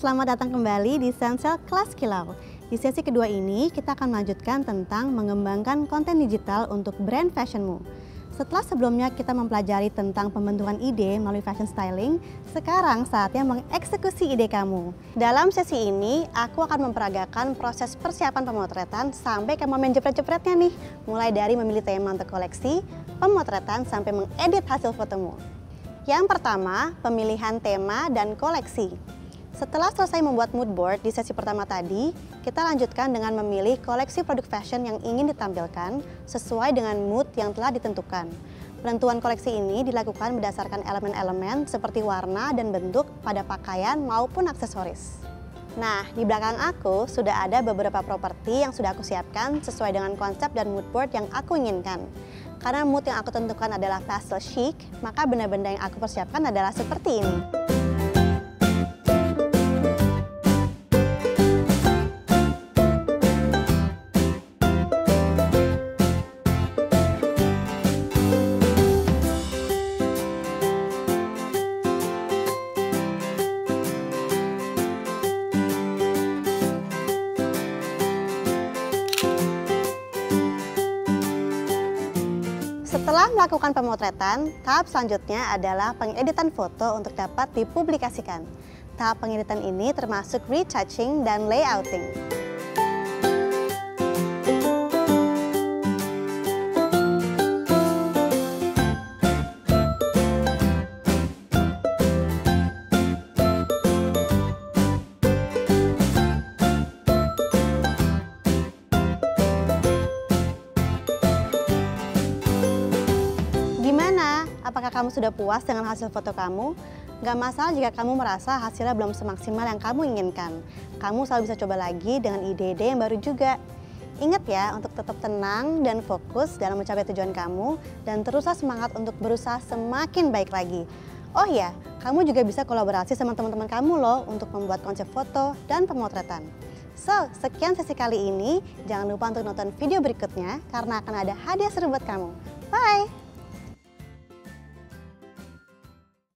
selamat datang kembali di Sensel Kelas Kilau. Di sesi kedua ini, kita akan melanjutkan tentang mengembangkan konten digital untuk brand fashionmu. Setelah sebelumnya kita mempelajari tentang pembentukan ide melalui fashion styling, sekarang saatnya mengeksekusi ide kamu. Dalam sesi ini, aku akan memperagakan proses persiapan pemotretan sampai ke momen jepret-jepretnya nih. Mulai dari memilih tema untuk koleksi, pemotretan, sampai mengedit hasil fotomu. Yang pertama, pemilihan tema dan koleksi. Setelah selesai membuat mood board di sesi pertama tadi, kita lanjutkan dengan memilih koleksi produk fashion yang ingin ditampilkan sesuai dengan mood yang telah ditentukan. Penentuan koleksi ini dilakukan berdasarkan elemen-elemen seperti warna dan bentuk pada pakaian maupun aksesoris. Nah, di belakang aku sudah ada beberapa properti yang sudah aku siapkan sesuai dengan konsep dan mood board yang aku inginkan. Karena mood yang aku tentukan adalah pastel chic, maka benda-benda yang aku persiapkan adalah seperti ini. Setelah melakukan pemotretan, tahap selanjutnya adalah pengeditan foto untuk dapat dipublikasikan. Tahap pengeditan ini termasuk retouching dan layouting. Apakah kamu sudah puas dengan hasil foto kamu? Gak masalah jika kamu merasa hasilnya belum semaksimal yang kamu inginkan. Kamu selalu bisa coba lagi dengan ide-ide yang baru juga. Ingat ya untuk tetap tenang dan fokus dalam mencapai tujuan kamu dan teruslah semangat untuk berusaha semakin baik lagi. Oh ya, kamu juga bisa kolaborasi sama teman-teman kamu loh untuk membuat konsep foto dan pemotretan. So, sekian sesi kali ini. Jangan lupa untuk nonton video berikutnya karena akan ada hadiah seru buat kamu. Bye!